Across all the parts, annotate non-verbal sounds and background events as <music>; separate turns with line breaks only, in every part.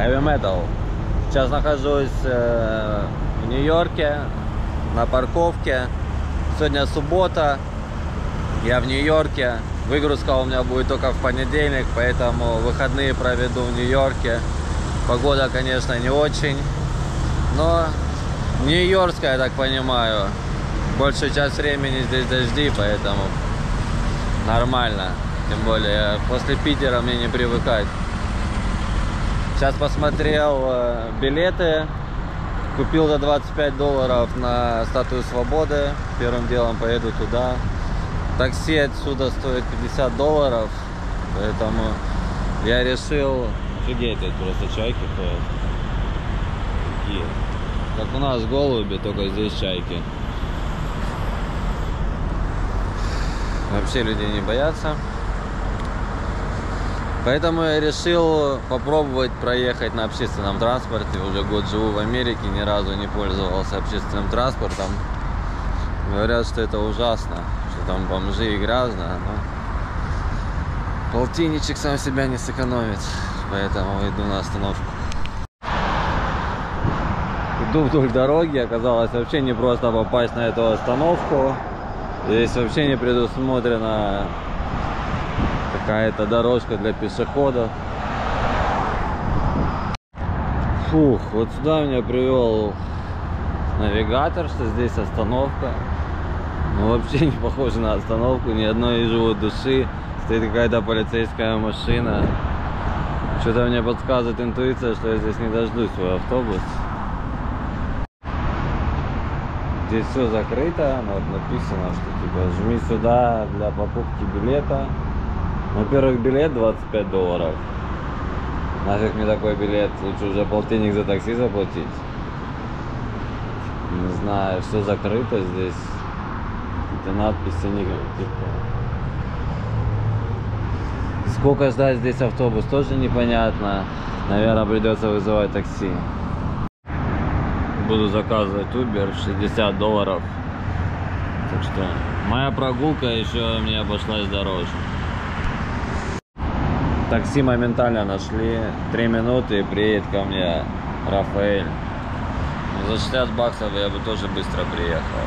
Heavy Metal. Сейчас нахожусь э, в Нью-Йорке на парковке. Сегодня суббота. Я в Нью-Йорке. Выгрузка у меня будет только в понедельник, поэтому выходные проведу в Нью-Йорке. Погода, конечно, не очень, но нью-йоркская, так понимаю. Большую часть времени здесь дожди, поэтому нормально. Тем более после Питера мне не привыкать. Сейчас посмотрел э, билеты. Купил за 25 долларов на статую свободы. Первым делом поеду туда. Такси отсюда стоит 50 долларов. Поэтому я решил... Офигеть, тут просто чайки ходят. Такие. Как у нас голуби, только здесь чайки. Вообще людей не боятся. Поэтому я решил попробовать проехать на общественном транспорте. Уже год живу в Америке, ни разу не пользовался общественным транспортом. Говорят, что это ужасно, что там бомжи и грязно. Но полтинничек сам себя не сэкономит. Поэтому иду на остановку. Иду вдоль дороги. Оказалось вообще не просто попасть на эту остановку. Здесь вообще не предусмотрена какая-то дорожка для пешеходов. Фух, вот сюда меня привел навигатор, что здесь остановка. Ну вообще не похоже на остановку, ни одной живой души. Стоит какая-то полицейская машина. Что-то мне подсказывает интуиция, что я здесь не дождусь свой автобус. Здесь все закрыто, но вот написано, что типа жми сюда для покупки билета. Во-первых, билет 25 долларов. Нафиг мне такой билет, лучше уже полтинник за такси заплатить. Не знаю, все закрыто здесь. Какие-то надписи не типа. Сколько ждать здесь автобус, тоже непонятно. Наверное, придется вызывать такси. Буду заказывать Uber 60 долларов. Так что моя прогулка еще мне обошлась дороже. Такси моментально нашли. Три минуты и приедет ко мне Рафаэль. За 60 баксов я бы тоже быстро приехал.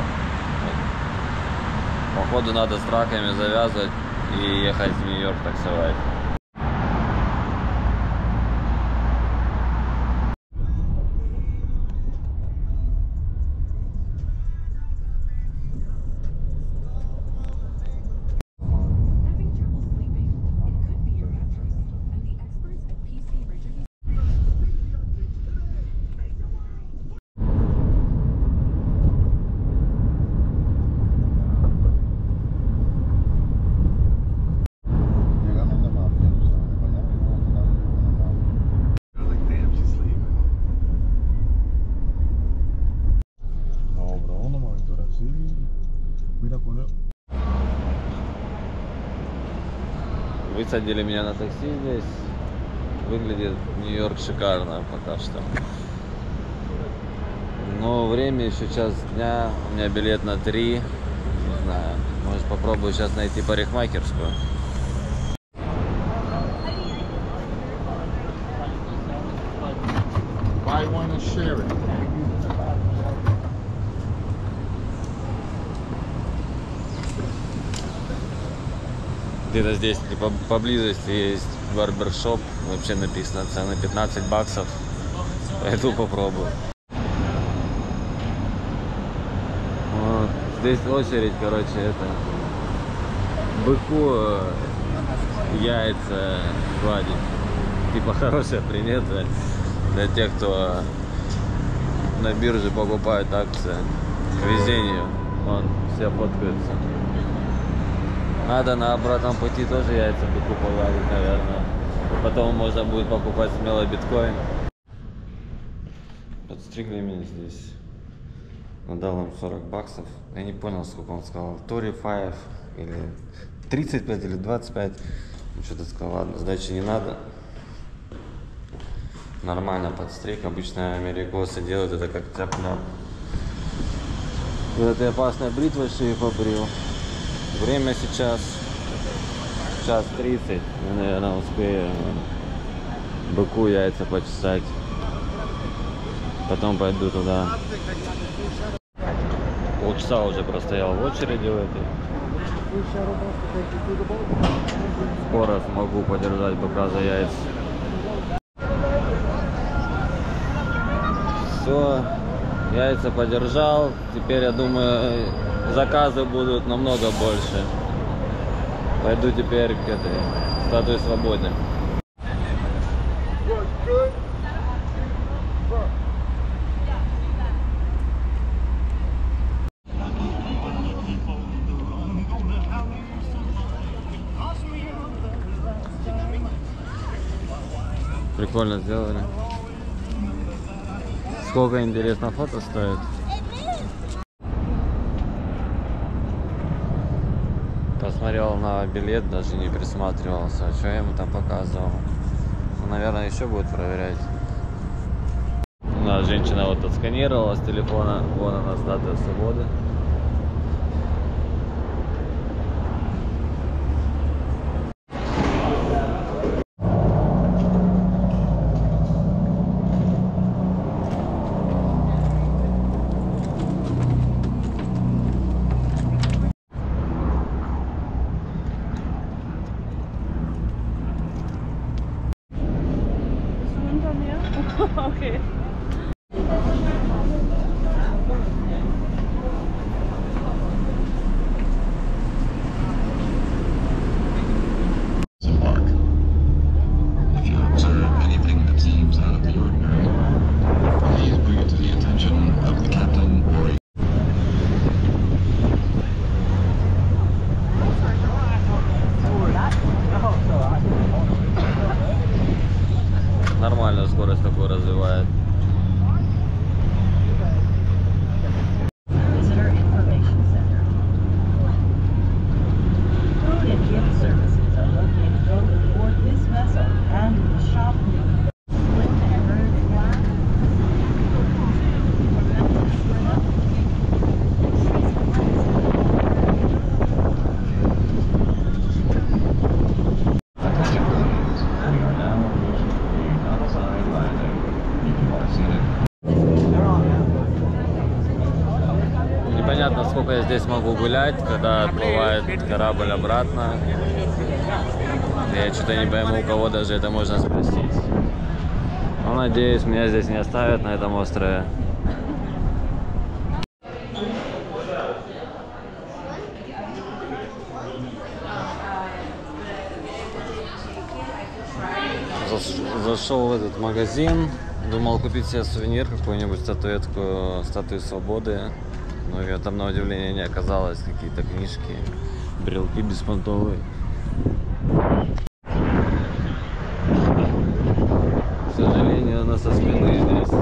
Походу надо с драками завязывать и ехать в Нью-Йорк таксовать. Высадили меня на такси здесь. Выглядит Нью-Йорк шикарно пока что. Но время еще час дня. У меня билет на три. Не знаю. Может попробую сейчас найти парикмахерскую.
Buy one and share it.
Где-то здесь типа, поблизости есть барбершоп. Вообще написано цены 15 баксов. Пойду попробую. Вот. Здесь очередь, короче, это быку э, яйца гладить. Типа хорошая примета для тех, кто на бирже покупает акции. К везению. Вон, все фоткаются. Надо на обратном пути тоже яйца быку погладить, наверное. Потом можно будет покупать смело биткоин. Подстригли меня здесь. Надал им 40 баксов. Я не понял, сколько он сказал. То ли 5 или 35 или 25. Ну, что-то сказал, ладно, сдачи не надо. Нормально подстриг. Обычно америкосы делают это как цепляк. Вот этой опасной бритвой шею побрил. Время сейчас час 30. Я, наверное, успею быку яйца почесать. Потом пойду туда. Полчаса уже простоял в очереди в этой. Скоро смогу подержать быка за яйца. Все, яйца подержал. Теперь, я думаю, заказы будут намного больше. Пойду теперь к этой статуе свободы. Прикольно сделали. Сколько интересно фото стоит? Посмотрел на билет, даже не присматривался. Что я ему там показывал? Ну, наверное, еще будет проверять. Да, женщина вот отсканировала с телефона. Вон она, статуя свободы. Непонятно, сколько я здесь могу гулять, когда отплывает корабль обратно. Я что-то не пойму, у кого даже это можно спросить. Но надеюсь, меня здесь не оставят на этом острове. Заш- Зашел в этот магазин, думал купить себе сувенир, какую-нибудь статуэтку статуи свободы. Но ее там на удивление не оказалось, какие-то книжки, брелки беспонтовые. К сожалению, она со спины здесь.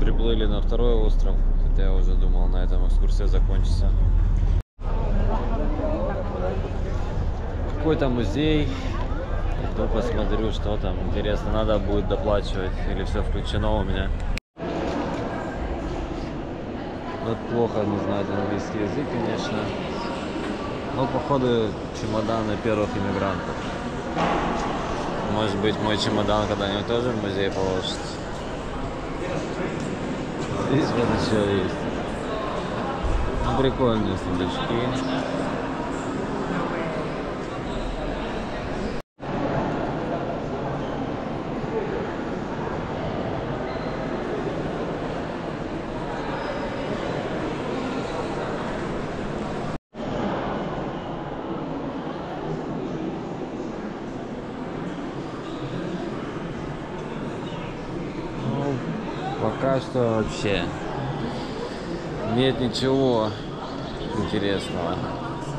Приплыли на второй остров, хотя я уже думал, на этом экскурсия закончится. Какой-то музей. Иду посмотрю, что там. Интересно, надо будет доплачивать или все включено у меня. Вот плохо не знать английский язык, конечно. Но походу чемоданы первых иммигрантов. Может быть мой чемодан когда-нибудь тоже в музей положится. Здесь вот еще есть. Ну, прикольные сундучки. Что вообще нет ничего интересного.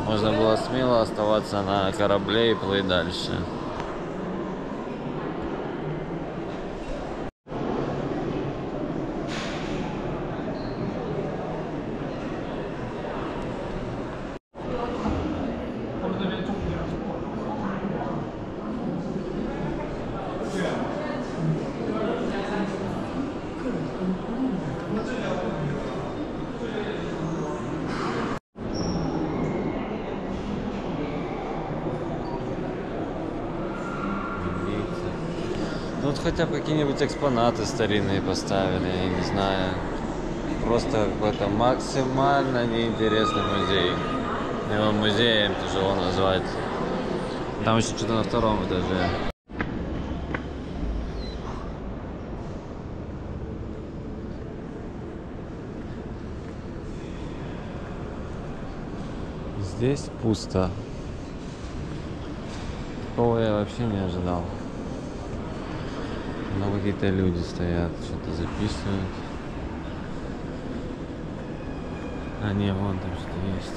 Можно было смело оставаться на корабле и плыть дальше. Индейцы. Ну вот хотя бы какие-нибудь экспонаты старинные поставили, я не знаю. Просто какой-то максимально неинтересный музей. Его музеем тяжело назвать. Там еще что-то на втором этаже. Здесь пусто. Такого я вообще не ожидал. Но какие-то люди стоят, что-то записывают. А не, вон там что есть.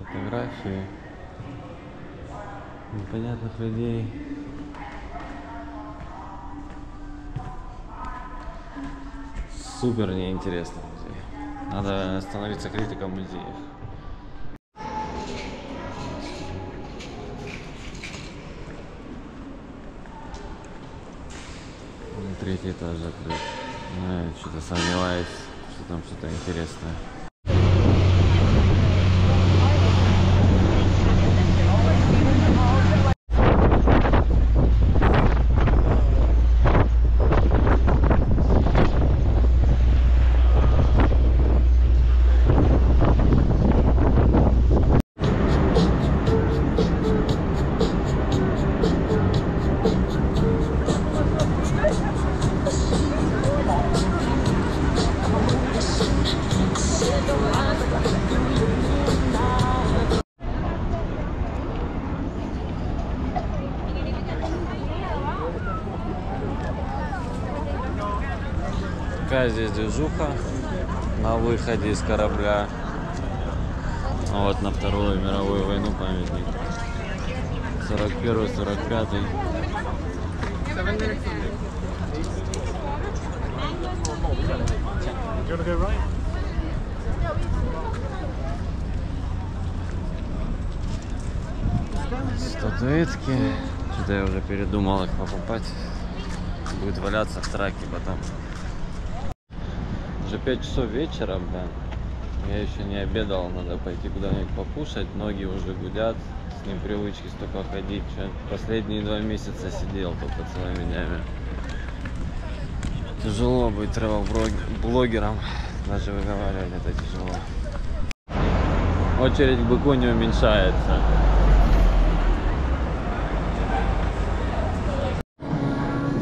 Фотографии непонятных людей. Супер неинтересный музей. Надо становиться критиком музеев. Третий этаж закрыт. Ну, что-то сомневаюсь, что там что-то интересное. Такая здесь движуха на выходе из корабля. Вот на Вторую мировую войну памятник. 41 45 Статуэтки. Что-то я уже передумал их покупать. Будет валяться в траке потом. Уже 5 часов вечера, бля. Я еще не обедал, надо пойти куда-нибудь покушать. Ноги уже гудят, с непривычки столько ходить. Чё, Последние два месяца сидел только целыми днями. Тяжело быть тревел-блогером. Даже выговаривать это тяжело. Очередь к быку не уменьшается.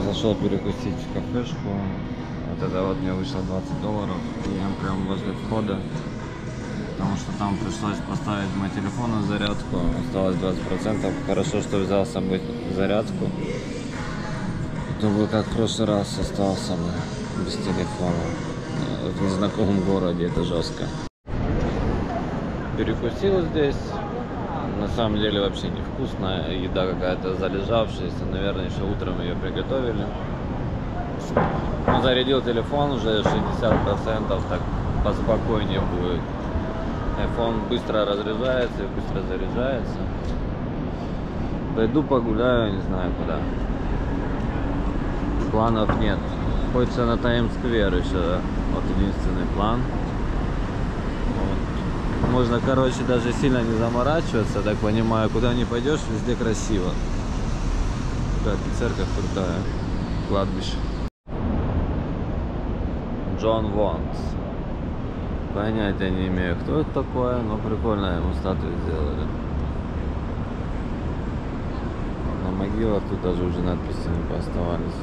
Зашел перекусить в кафешку. Вот это вот мне вышло 20 долларов. И я прям возле входа. Потому что там пришлось поставить мой телефон на зарядку. Осталось 20%. Хорошо, что взял с собой зарядку. То как в прошлый раз остался бы без телефона. В незнакомом городе это жестко. Перекусил здесь. На самом деле вообще невкусная. Еда какая-то залежавшаяся. Наверное, еще утром ее приготовили. Ну, зарядил телефон уже 60%, так поспокойнее будет. iPhone быстро разряжается и быстро заряжается. Пойду погуляю, не знаю куда. Планов нет. Хочется на Таймс-сквер еще. Вот единственный план. Вот. Можно, короче, даже сильно не заморачиваться, так понимаю, куда не пойдешь, везде красиво. Какая церковь крутая. Кладбище. Джон Вонс. Понятия не имею, кто это такое, но прикольно ему статую сделали. На могилах тут даже уже надписи не пооставались.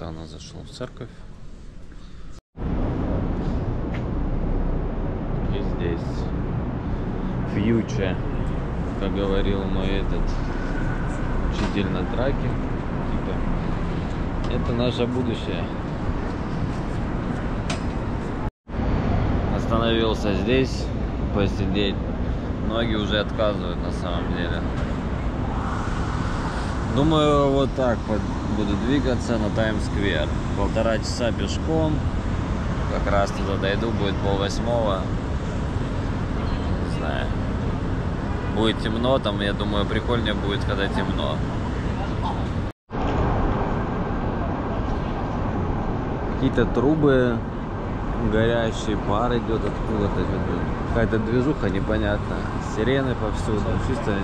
Сметана зашел в церковь. И здесь фьюче, как говорил мой этот учитель на траке. Типа, это наше будущее. Остановился здесь посидеть. Ноги уже отказывают на самом деле. Думаю, вот так вот буду двигаться на Таймс-сквер. Полтора часа пешком. Как раз туда дойду, будет пол восьмого. Не знаю. Будет темно, там, я думаю, прикольнее будет, когда темно. Какие-то трубы горящие, пар идет откуда-то. Какая-то движуха непонятная. Сирены повсюду. Чисто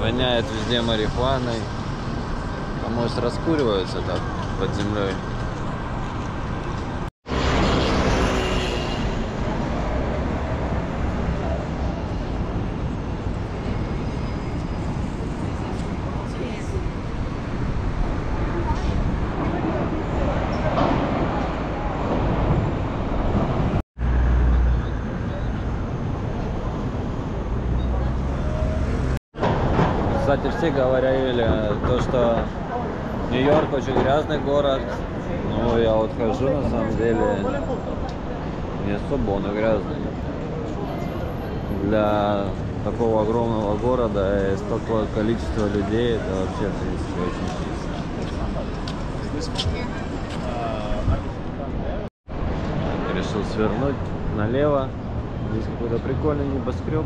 воняет везде марихуаной. Может раскуриваются так под землей. Кстати, все что Нью-Йорк очень грязный город. Ну, я вот хожу, на самом деле, не особо он и грязный. Для такого огромного города и столько количества людей, это вообще, в принципе, очень чисто. Решил свернуть налево. Здесь какой-то прикольный небоскреб.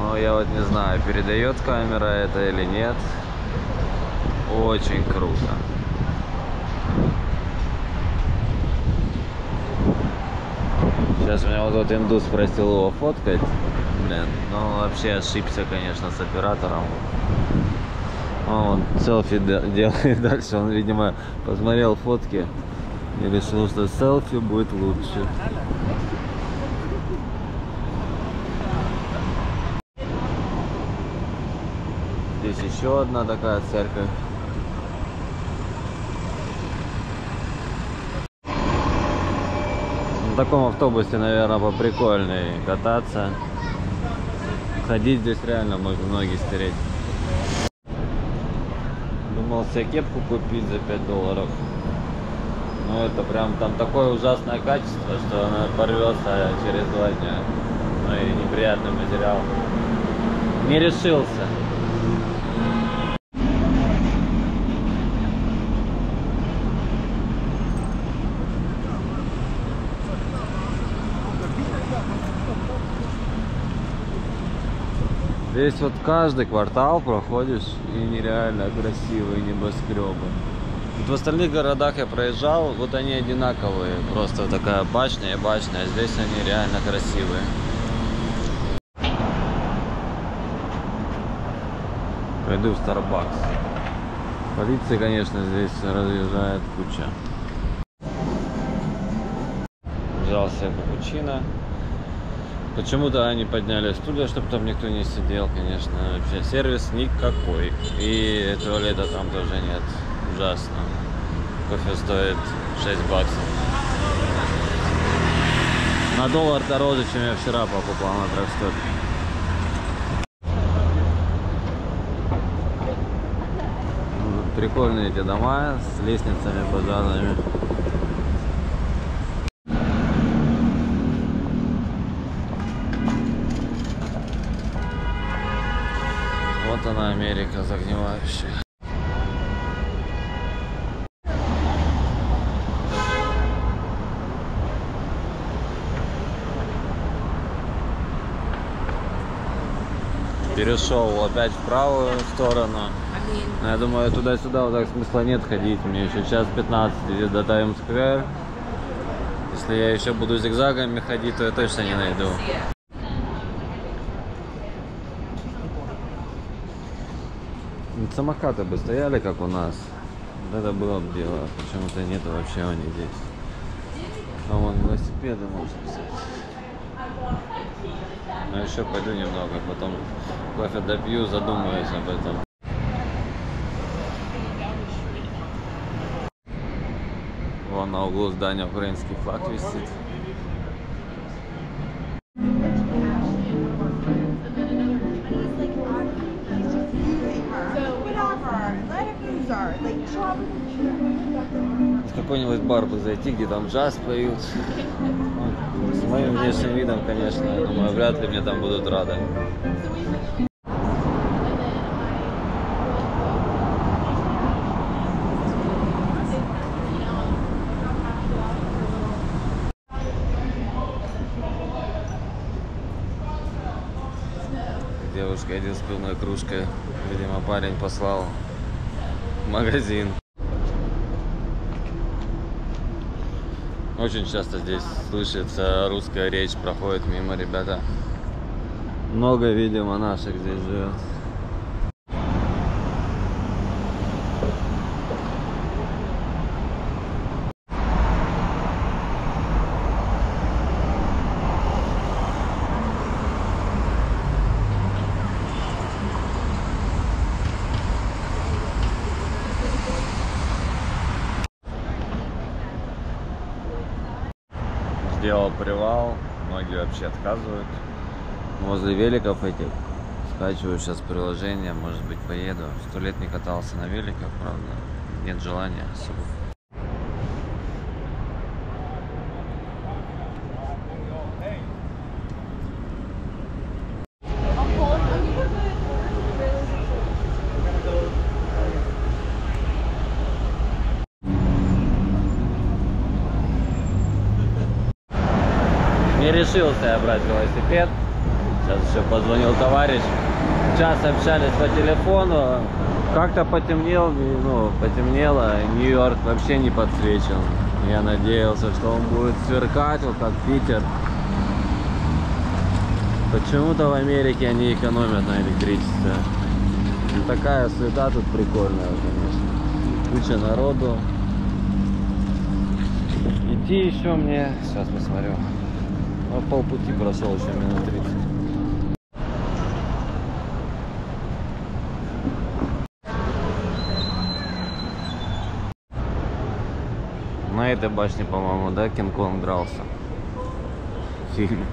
Но я вот не знаю, передает камера это или нет. Очень круто. Сейчас меня вот этот индус просил его фоткать. Блин, ну вообще ошибся, конечно, с оператором. А Он селфи де- <laughs> делает дальше. Он, видимо, посмотрел фотки и решил, что селфи будет лучше. Здесь еще одна такая церковь. На таком автобусе, наверное, поприкольнее кататься. Ходить здесь реально можно ноги стереть. Думал себе кепку купить за 5 долларов. Ну это прям там такое ужасное качество, что она порвется через два дня. Ну и неприятный материал. Не решился. Здесь вот каждый квартал проходишь и нереально красивые небоскребы. Вот в остальных городах я проезжал, вот они одинаковые. Просто такая башня и башня, а здесь они реально красивые. Пойду в Starbucks. Полиции, конечно, здесь разъезжает куча. Взял капучино. Почему-то они подняли стулья, чтобы там никто не сидел, конечно. Вообще сервис никакой. И туалета там тоже нет. Ужасно. Кофе стоит 6 баксов. На доллар дороже, чем я вчера покупал на тут Прикольные эти дома с лестницами пожарными. Америка загнивающая. Перешел опять в правую сторону. Но я думаю, туда-сюда вот так смысла нет ходить. Мне еще час 15 идти до Таймс-сквер. Если я еще буду зигзагами ходить, то я точно не найду. Самокаты бы стояли, как у нас. Это было бы дело. Почему-то нету вообще они здесь. А вон велосипеды можно взять. Но еще пойду немного, потом кофе допью, задумаюсь об этом. Вон на углу здания украинский флаг висит. Какой-нибудь бар бы зайти, где там джаз поют. С моим внешним видом, конечно, я думаю, вряд ли мне там будут рады. Девушка один с пивной кружкой. Видимо, парень послал в магазин. Очень часто здесь слышится русская речь, проходит мимо ребята. Много, видимо, наших здесь живет. Привал, многие вообще отказывают. Возле великов этих скачиваю сейчас приложение, может быть поеду. Сто лет не катался на великах, правда. Нет желания особо. Решился я брать велосипед. Сейчас еще позвонил товарищ. Час общались по телефону. Как-то потемнел, ну, потемнело. Нью-Йорк вообще не подсвечен. Я надеялся, что он будет сверкать, вот как Питер. Почему-то в Америке они экономят на электричестве. Ну, такая суета тут прикольная, конечно. Куча народу. Идти еще мне. Сейчас посмотрю. Ну, полпути прошел еще минут 30. На этой башне, по-моему, да, Кинг-Конг дрался. В фильме.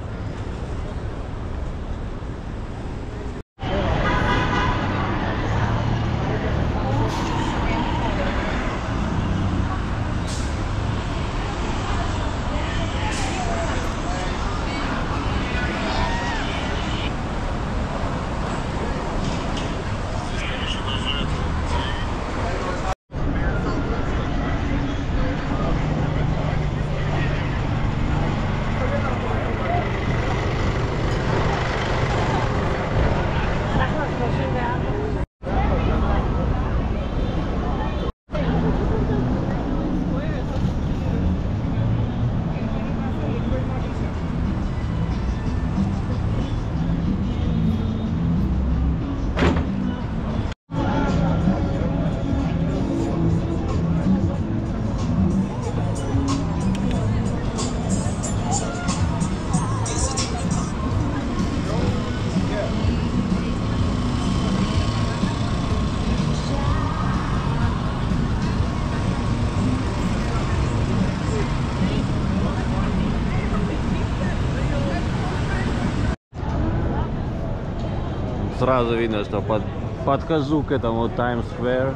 Сразу видно, что под, подхожу к этому Times Square.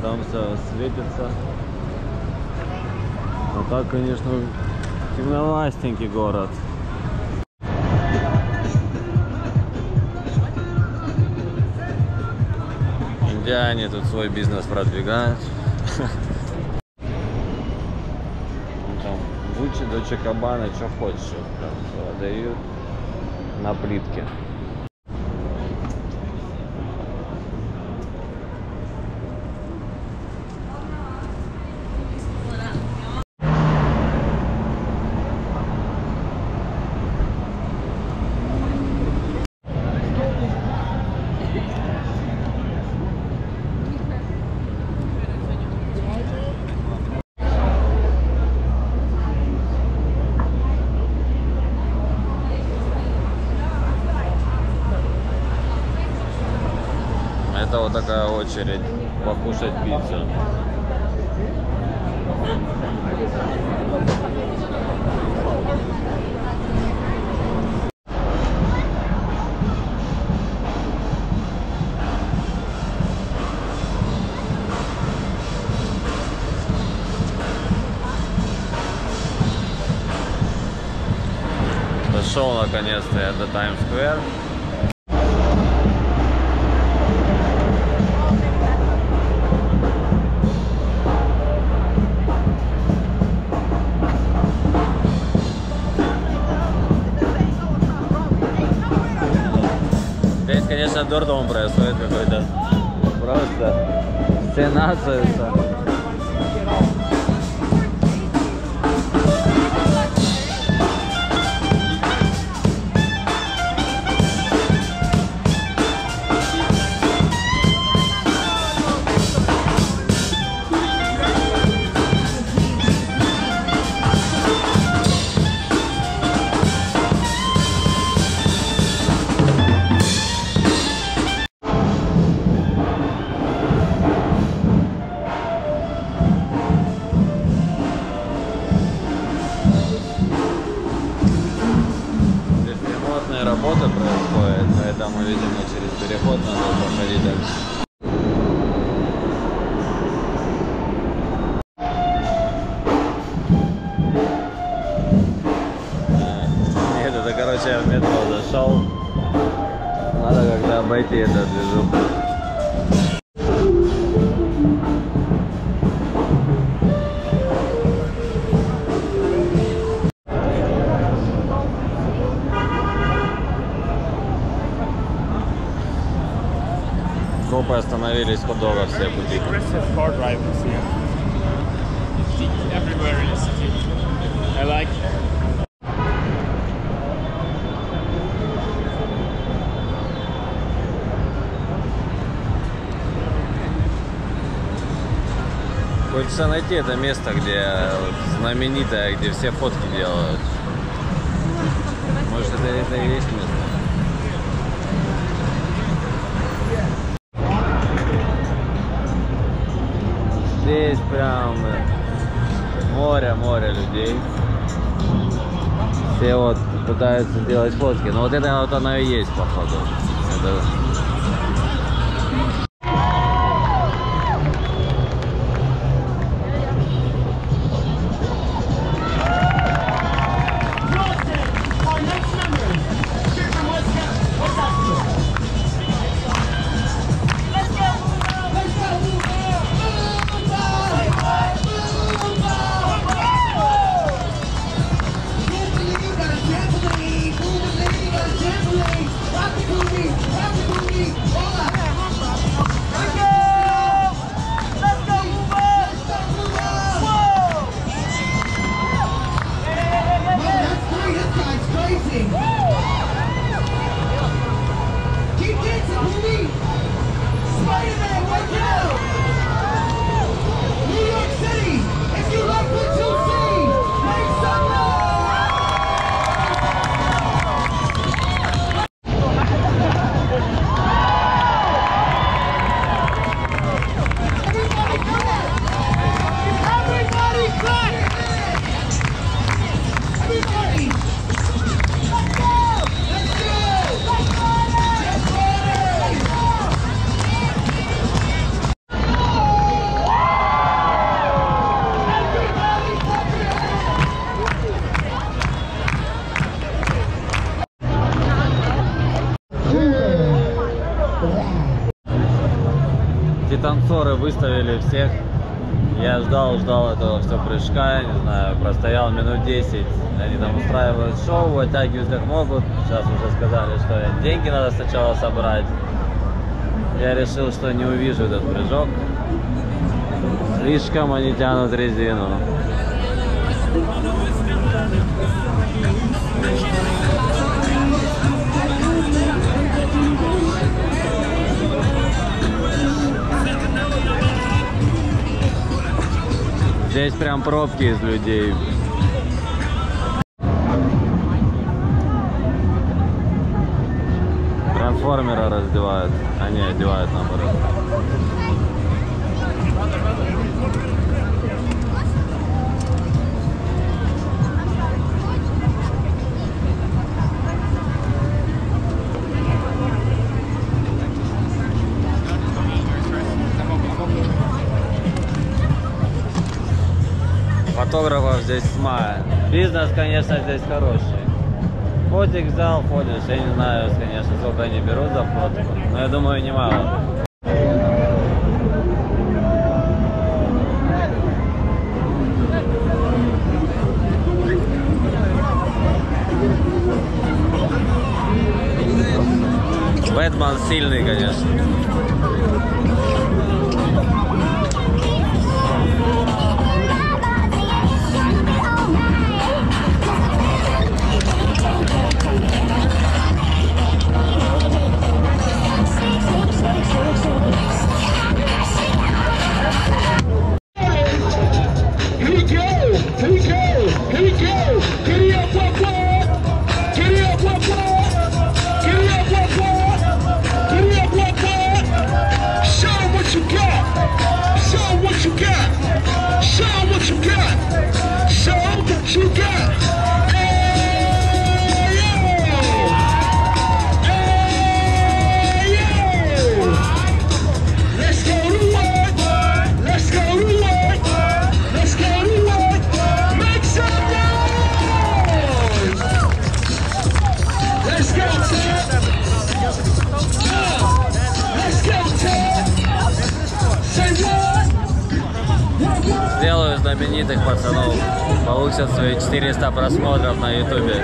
Там все светится. А так, конечно, темновастенький город. Индиане тут свой бизнес продвигают. Ну, Там Гуччи, Доче Кабана, что хочешь, прям продают на плитке. Это вот такая очередь пиццу. Дошел наконец-то я до Таймс-сквер. Здесь, дурдом происходит какой-то. Просто сценация. Здесь происходят, поэтому, видимо, через переход надо проходить дальше. Короче, я в метро зашел. Надо как-то обойти этот движуху. Найти это место, где знаменитое, где все фотки делают. Может, это, это и есть место? Здесь прям море, море людей. Все вот пытаются делать фотки. Но вот это вот оно и есть, походу. Это танцоры выставили всех. Я ждал, ждал этого все прыжка, не знаю, простоял минут 10. Они там устраивают шоу, оттягивают как могут. Сейчас уже сказали, что деньги надо сначала собрать. Я решил, что не увижу этот прыжок. Слишком они тянут резину. Здесь прям пробки из людей. Трансформера раздевают, а не одевают наоборот. Фотографов здесь тьма. Бизнес, конечно, здесь хороший. Фотик взял, ходишь. Я не знаю, конечно, сколько они берут за фотку. Но я думаю, немало. Бэтмен сильный, конечно. Просмотров на ютубе.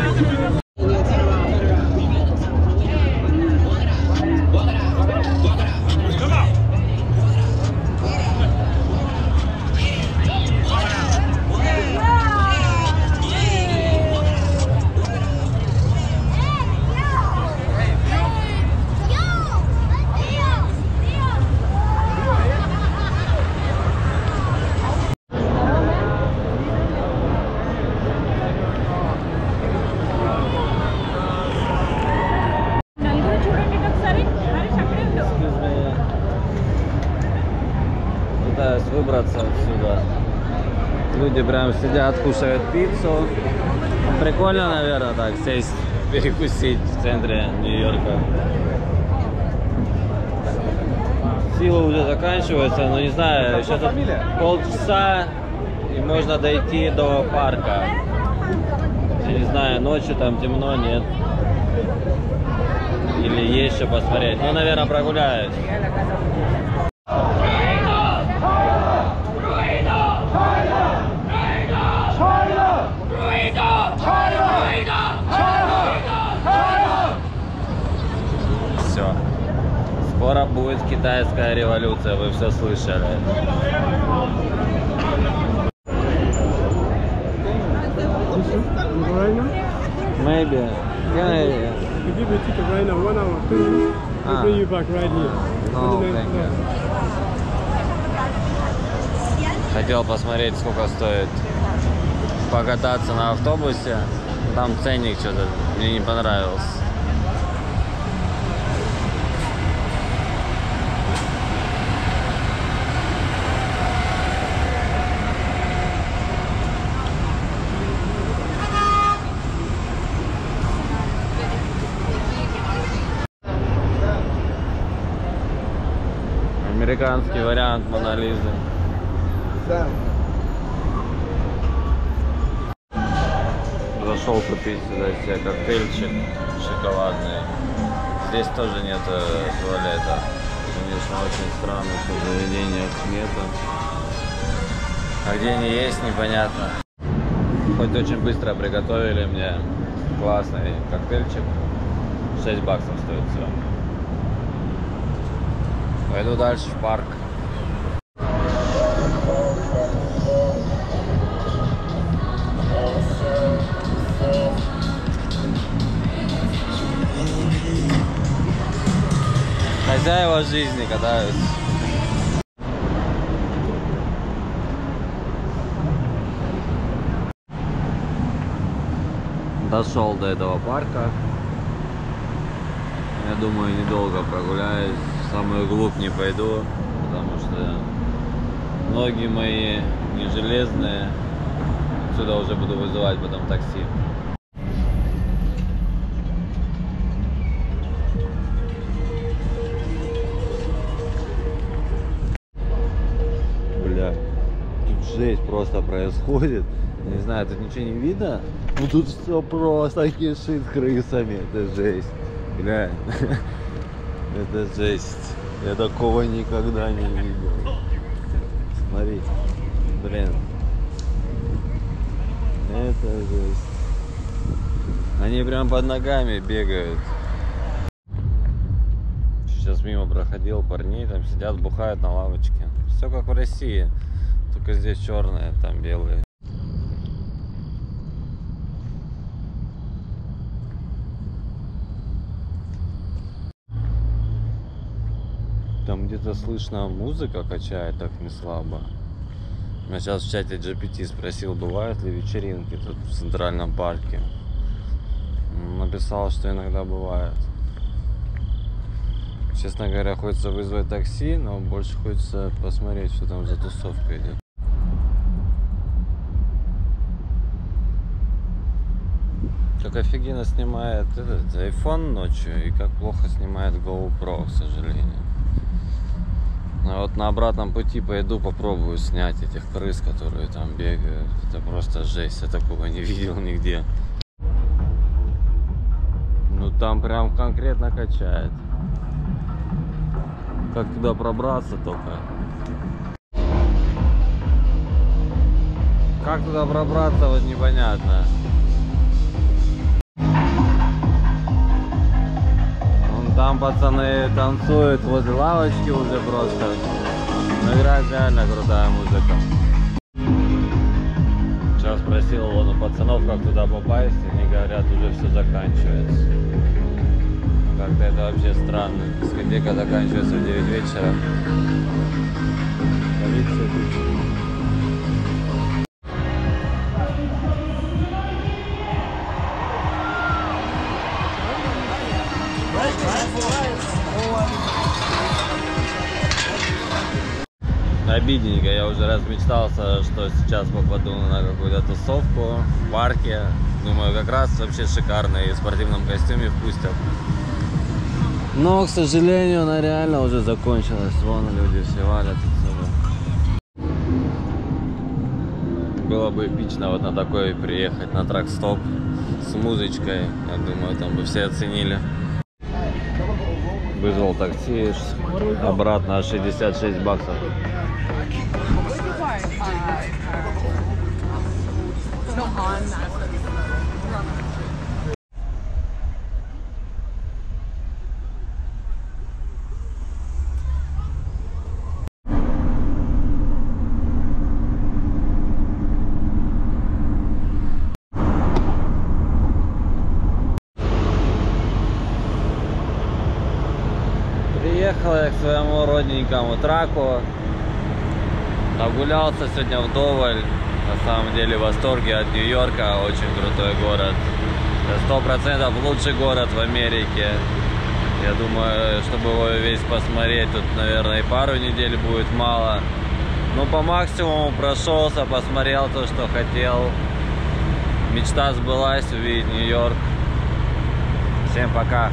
Сидят, кушают пиццу. Прикольно, наверное, так сесть, <laughs> перекусить в центре Нью-Йорка. Силы уже заканчиваются, но не знаю, еще тут полчаса и можно дойти до парка. Я не знаю, ночью там темно, нет. Или есть что посмотреть. Ну, наверное, прогуляюсь. Будет китайская революция, вы все слышали. Maybe. Yeah,
We give you a ticket right now, one hour, please.
Ah.
We'll bring you back right here.
Oh,
29
thank you.
dollars.
Хотел посмотреть, сколько стоит покататься на автобусе. Там ценник что-то мне не понравился. Американский вариант Монолизы. Зашел купить сюда себе коктейльчик шоколадный. Здесь тоже нет э, туалета. Конечно, очень странно, что заведениях нету. А где они есть, непонятно. Хоть очень быстро приготовили мне классный коктейльчик. 6 баксов стоит все. Пойду дальше в парк. Хозяева жизни катаются. Дошел до этого парка. Я думаю, недолго прогуляюсь. Самую глубь не пойду, потому что ноги мои не железные. Отсюда уже буду вызывать потом такси. Бля, тут жесть просто происходит. Не знаю, тут ничего не видно. Ну тут все просто кишит крысами. Это жесть. Бля. <laughs> Это жесть. Я такого никогда не видел. Смотри. Блин. Это жесть. Они прям под ногами бегают. Сейчас мимо проходил парней, там сидят, бухают на лавочке. Все как в России. Только здесь черные, там белые. Где-то слышно музыка качает так не слабо. Я сейчас в чате GPT спросил, бывают ли вечеринки тут в Центральном парке. Написал, что иногда бывает. Честно говоря, хочется вызвать такси, но больше хочется посмотреть, что там за тусовка идет. Как офигенно снимает этот iPhone ночью и как плохо снимает GoPro, к сожалению. А вот на обратном пути пойду попробую снять этих крыс, которые там бегают. Это просто жесть, я такого не <laughs> видел нигде. Ну там прям конкретно качает. Как туда пробраться только? Как туда пробраться, вот непонятно. Там пацаны танцуют возле лавочки уже просто. Но играет реально крутая музыка. Сейчас спросил вон у пацанов, как туда попасть, они говорят, уже все заканчивается. Как-то это вообще странно. Дискотека заканчивается в 9 вечера. Полиция Обидненько, я уже размечтался, что сейчас попаду на какую-то тусовку в парке. Думаю, как раз вообще шикарно и в спортивном костюме впустят. Но, к сожалению, она реально уже закончилась. Вон люди все валят. Было бы эпично вот на такой приехать, на трак-стоп с музычкой. Я думаю, там бы все оценили. Вызвал такси обратно 66 баксов. Приехал я к своему родненькому траку. Нагулялся сегодня вдоволь. На самом деле в восторге от Нью-Йорка. Очень крутой город. Сто процентов лучший город в Америке. Я думаю, чтобы его весь посмотреть, тут, наверное, и пару недель будет мало. Ну, по максимуму прошелся, посмотрел то, что хотел. Мечта сбылась увидеть Нью-Йорк. Всем пока.